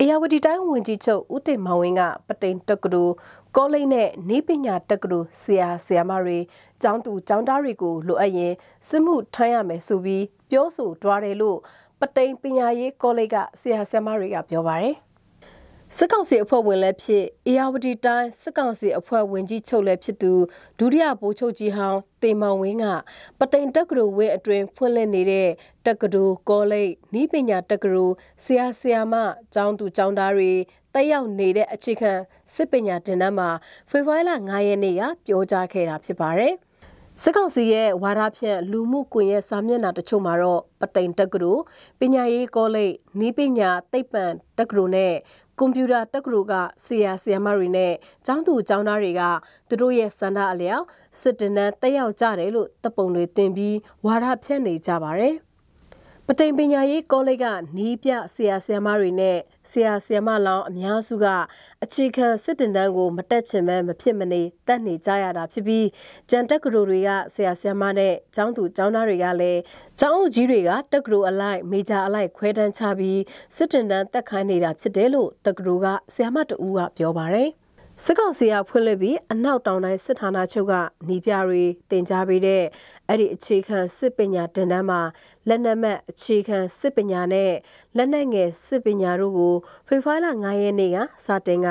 အေယာဝတီတိုင်းဝန်ကြီးချုပ်ဦးတင်မောင်ဝင်းကပတိန်တက္ကသိုလ်ကောလိပ်နဲ့နေပညာတက္ကသိုလ်ဆရာဆရာမတွေကျောင်းသူကျောင်းသားတွေကိုလိုအပ်ရင်စစ်မှုထမ်းရမယ်ဆိုပြီးပြောဆိုတွားတယ်လို့ပတိန်ပညာရေးကောလိပ်ကဆရာဆရာမတွေကပြောပါတယ် စစ်ကောင်စီအဖွဲ့ဝင်လည်းဖြစ်အေယာဝတီတိုင်းစစ်ကောင်စီအဖွဲ့ဝင်ကြီးချုပ်လည်းဖြစ်သူဒုတိယဗိုလ်ချုပ်ကြီးဟောင်းတေမောင်ဝင်းကပတိန်တက္ကသိုလ်ဝင်းအတွင်ဖွင့်လှစ်နေတဲ့တက္ကသိုလ်ကောလိပ်ဤပညာတက္ကသိုလ်ဆရာဆရာမကျောင်းသူကျောင်းသားတွေတက်ရောက်နေတဲ့အခြေခံစစ်ပညာတင်တန်းမှာဖေဖော်ဝါရီလ9ရက်နေ့ကပြောကြားခဲ့တာဖြစ်ပါတယ်။ စစ်ကောင်စီရဲ့ဝါဒဖြန့်လူမှုကွန်ရက်စာမျက်နှာတချို့မှာတော့ပတိန်တက္ကသိုလ်ပညာရေးကောလိပ်နီးပညာသိပ္ပံတက္ကသိုလ်နဲ့ကွန်ပျူတာတက္ကသိုလ်ကဆရာဆရာမတွေနဲ့ကျောင်းသူကျောင်းသားတွေကသူတို့ရဲ့စန္ဒအလျောက်စစ်တနန်းတက်ရောက်ကြတယ်လို့တပ်ပုံတွေတင်ပြီးဝါဒဖြန့်နေကြပါတယ်။ ပတိန်ပညာရေးကောလိပ်ကနီးပြဆရာဆရာမတွေနဲ့ဆရာဆရာမလောင်းအများစုကအခြေခံစစ်တင်တန်းကိုမတက်ချင်မဲမဖြစ်မနေတက်နေကြရတာဖြစ်ပြီးကြံတက်ကရိုတွေကဆရာဆရာမနဲ့ကျောင်းသူကျောင်းသားတွေကလည်းကျောင်းအုပ်ကြီးတွေကတက်ကရိုအလိုက်မေဂျာအလိုက်ခွဲတန်းချပြီးစစ်တင်တန်းတက်ခိုင်းနေတာဖြစ်တယ်လို့တက်ကရိုကဆရာမတဦးကပြောပါတယ်။ စစ်ကောင်စီကဖွင့်လှစ်ပြီးအနောက်တောင်တိုင်းစစ်ဌာနချုပ်ကနေပြတွေတင် जा ပေးတဲ့အဲ့ဒီအခြေခံစစ်ပညာတင်တန်းမှာလက်နက်မဲ့အခြေခံစစ်ပညာနဲ့လက်နက်ငယ်စစ်ပညာတို့ကိုဖေဖော်ဝါရီလ9ရက်နေ့ကစတင်က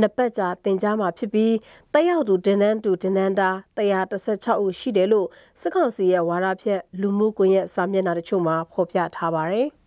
နှစ်ပတ်ကြာတင် जा မှာဖြစ်ပြီးတက်ရောက်သူတင်တန်းသူတင်တန်းသား116ဦးရှိတယ်လို့စစ်ကောင်စီရဲ့ဝါဒဖြန့်လူမှုကွန်ရက်စာမျက်နှာတချို့မှာဖော်ပြထားပါတယ်။